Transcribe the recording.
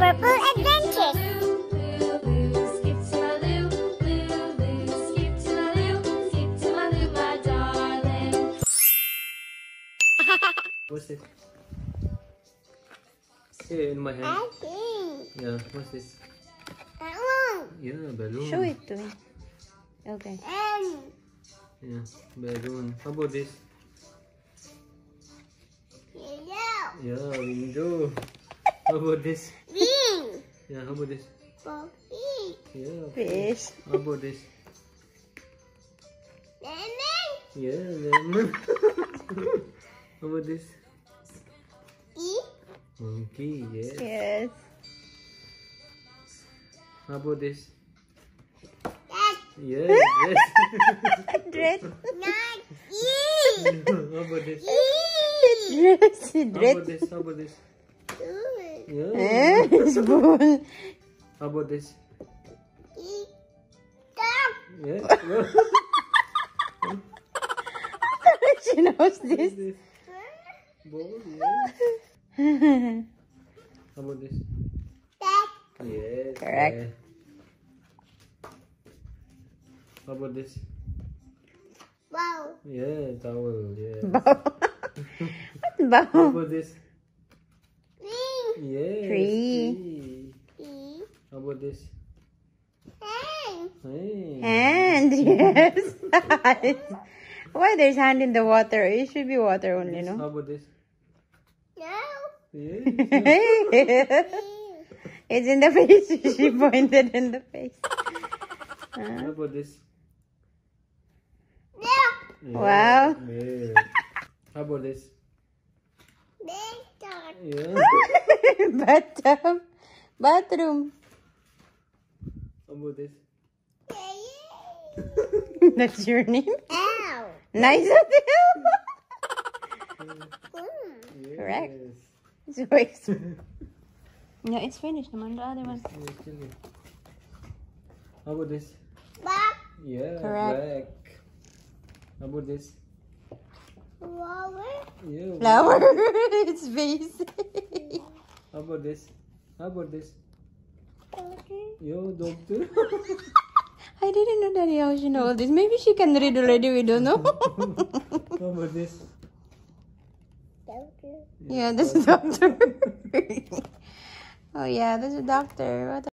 Purple Adventure. Skip to my loo, loo, loo. Skip to my loo, skip to my loo, my darling. What's this? Hey, in my hand. Yeah, what's this? One. Yeah, balloon. Show it to me. Okay. And Yeah, balloon. How about this? yellow. Yeah, window. How about this? Green. Yeah, how about this? Coffee. Yeah. Fish. How about this? Lemon. Yeah, lemon. how about this? E. Monkey, yes. Yes. How about this? That. Yes, yes. Dress. Not E. how about this? E. Dress. How about this? How about this? Good. Yeah. Eh, spoon. How about this? Dog. Yeah. yeah. she knows this. this? Ball, yeah. How about this? Yes. Correct. yeah. How about this? Wow. Yeah, towel. Yeah. Bow. How Bow. about this? Green. Yes. Tree. tree. How about this? And. Hey. Hand. Yes. Why there's hand in the water? It should be water only, This, How no? about this? No. Yes. it's in the face. She pointed in the face. How about this? No. Yeah. Wow. Yeah. How about this? Big dog. Yeah. Bathtub. Bathroom. How about this? That's your name? Ow. Nice hotel. Mm. Correct. Yes. so exp- yeah, it's finished. Naman the other one. How about this? Bob. Yeah, Correct. black. How about this? Flower. Yeah. Flower. it's vase. How about this? How about this? Okay. Yo, doctor. I didn't know that how she know all this. Maybe she can read already. We don't know. How about this? Doctor. Oh, yeah, this is doctor. oh yeah, that's a doctor. What